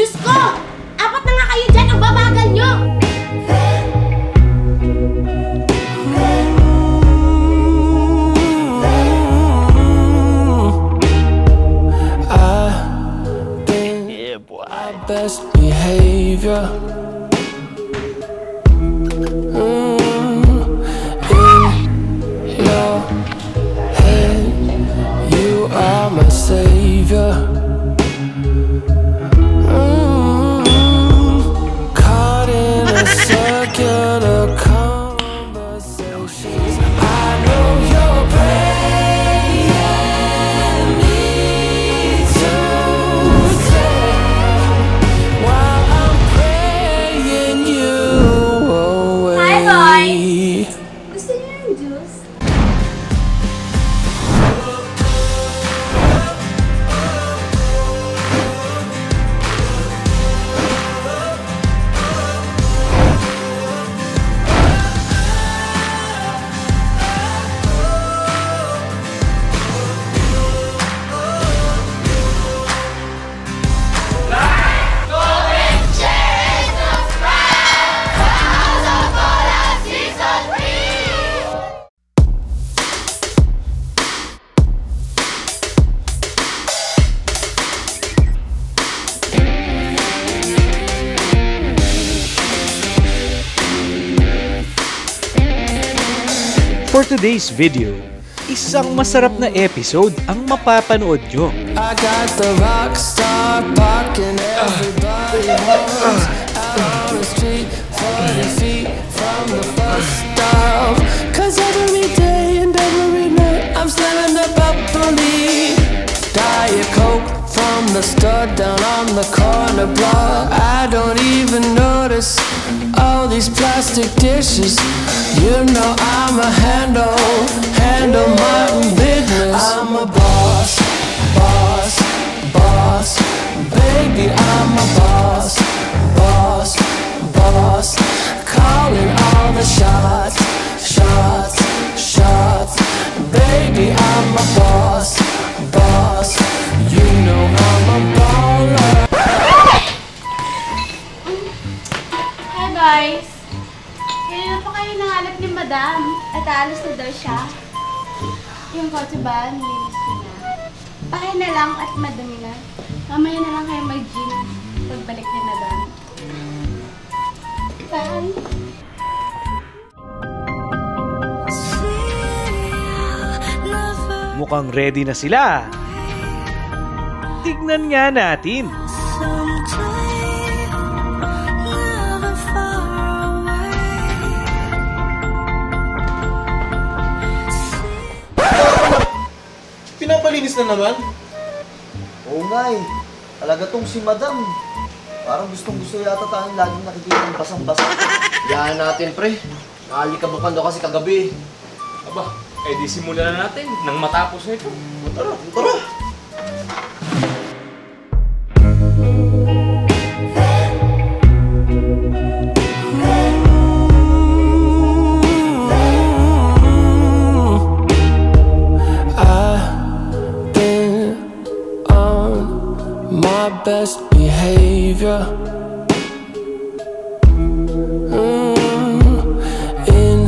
Diyos ko! Apat na nga kayo dyan! Ang babagal nyo! My best behavior. For today's video, isang masarap na episode ang mapapanood nyo. I got the rock star barking everybody homes out the street 40 feet from the bus stop the store down on the corner block I don't even notice all these plastic dishes You know I'm a handle, handle my own business I'm a boss boss, boss. Baby, I'm a boss, boss, boss. Yung kotse ba, nilinis ko na. Pahay na lang at madumi na. Mamaya na lang kayo mag-gym pagbalik ni Madam. Bye! Mukhang ready na sila. Tignan nga natin. Pinapalinis na naman. Oo nga eh. Talaga tong si Madam. Parang gustong gusto yata tayong laging nakikita ng basang-basa. Yan natin, pre. Nakalikabukan daw kasi kagabi. Aba, eh di simulan na natin nang matapos na ito. Tara, tara. Best behavior. Mm, in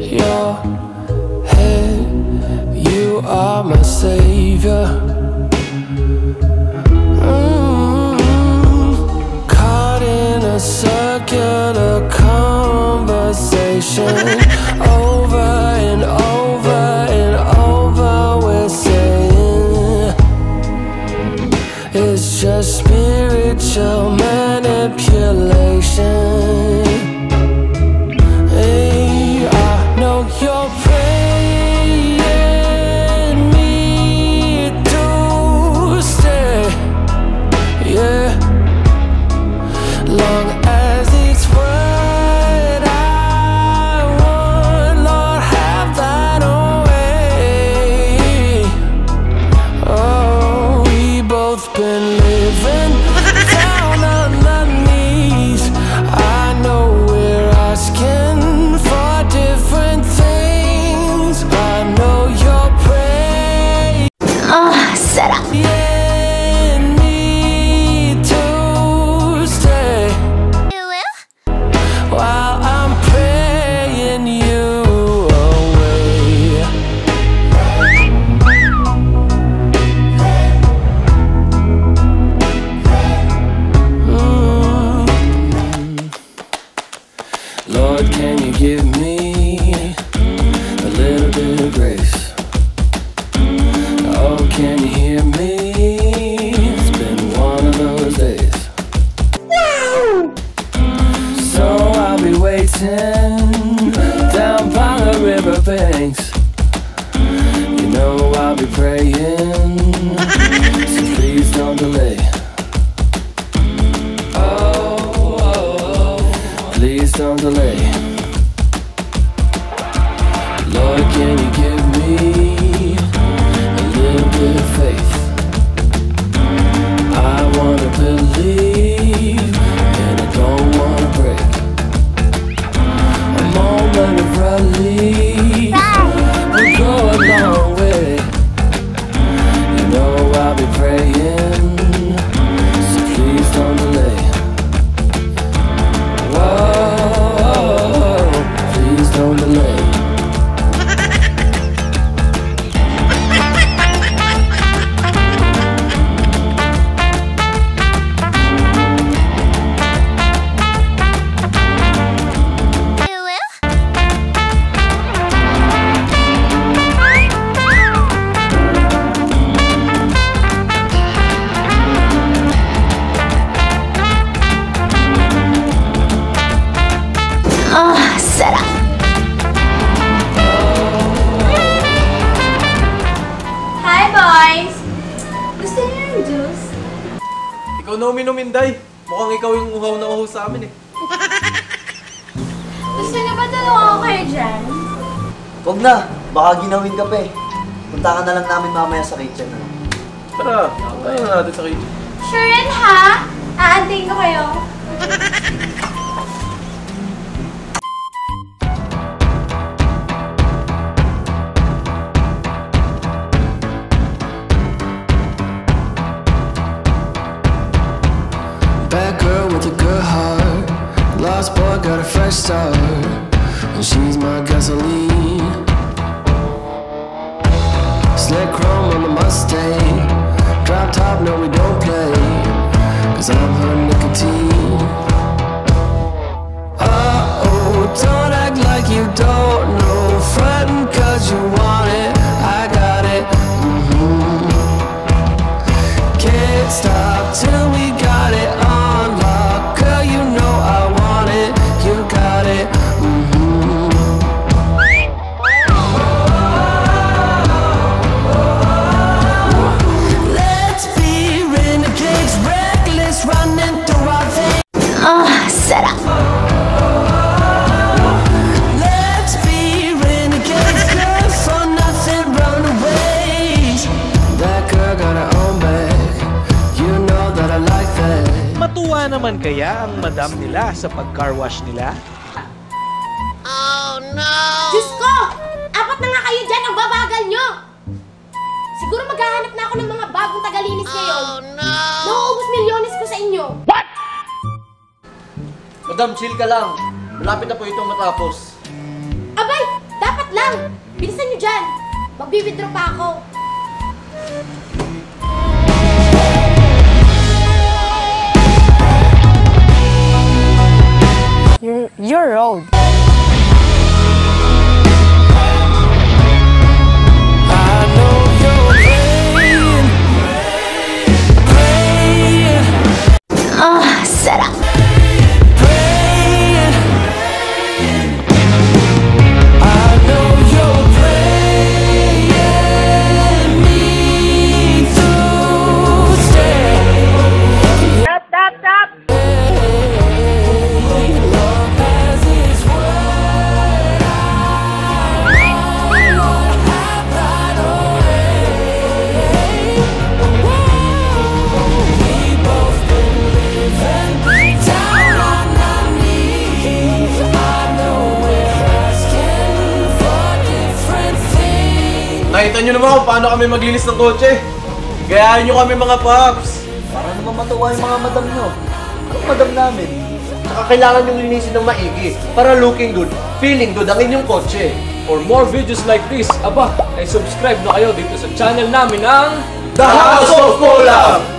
your head, you are my savior. Give me a little bit of grace? Oh, can you hear me? It's been one of those days. So I'll be waiting down by the riverbanks. Yung juice? Ikaw na uminom, Inday. Mukhang ikaw yung uhaw na uhaw sa amin eh. Gusto niyo ba tulungan ko kayo dyan? Huwag na, baka ginawin ka pa eh. Punta ka na lang namin mamaya sa kitchen. Tara, tayo na natin sa kitchen. Sure yan, ha? Aantayin ko kayo. My gasoline. Slick chrome on the Mustang. Drop top, no, we don't play. Cause I'm her nicotine. Kaya ang madam nila sa pag-car wash nila? Diyos ko! Apat na nga kayo dyan, ang babagal nyo! Siguro maghahanap na ako ng mga bagong tagalinis ngayon. Oh, no! Nauubos milyones ko sa inyo. Madam, chill ka lang. Malapit na po itong matapos. Abay! Dapat lang! Bilisan nyo dyan! Magbi-withdraw pa ako. Nakita nyo naman kung paano kami maglinis ng kotse. Gayahin nyo kami mga paps. Para naman matuwa yung mga madam nyo. Ang madam namin. Saka kailangan yung linisin ng maigi para looking good, feeling good ang inyong kotse. For more videos like this, aba, ay subscribe na kayo dito sa channel namin ng The House of Collab!